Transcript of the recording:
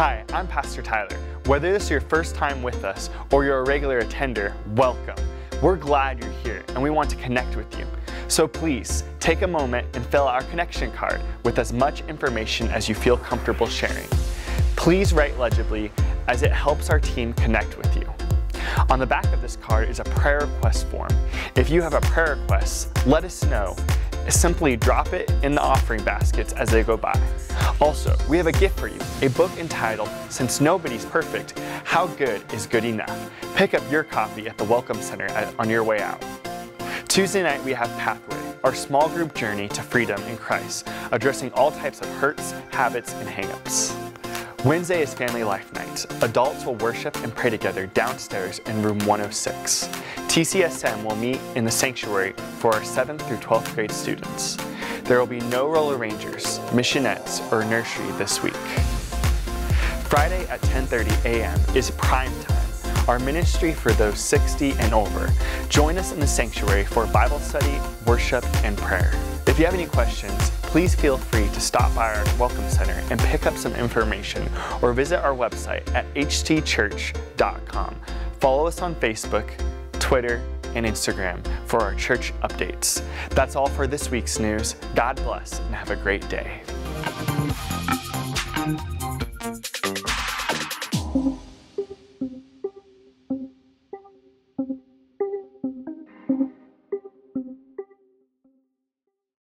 Hi, I'm Pastor Tyler. Whether this is your first time with us or you're a regular attender, welcome. We're glad you're here and we want to connect with you. So please take a moment and fill out our connection card with as much information as you feel comfortable sharing. Please write legibly as it helps our team connect with you. On the back of this card is a prayer request form. If you have a prayer request, let us know simply drop it in the offering baskets as they go by. Also, we have a gift for you, a book entitled, Since Nobody's Perfect, How Good is Good Enough. Pick up your copy at the Welcome Center on your way out. Tuesday night we have Pathway, our small group journey to freedom in Christ, addressing all types of hurts, habits, and hangups. Wednesday is Family Life Night. Adults will worship and pray together downstairs in room 106. TCSM will meet in the sanctuary for our 7th through 12th grade students. There will be no Royal Rangers, missionettes, or nursery this week. Friday at 10.30 a.m. is prime time, our ministry for those 60 and over. Join us in the sanctuary for Bible study, worship, and prayer. If you have any questions, please feel free to stop by our Welcome Center and pick up some information or visit our website at htchurch.com. Follow us on Facebook, Twitter, and Instagram for our church updates. That's all for this week's news. God bless and have a great day.